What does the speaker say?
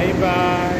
Bye bye.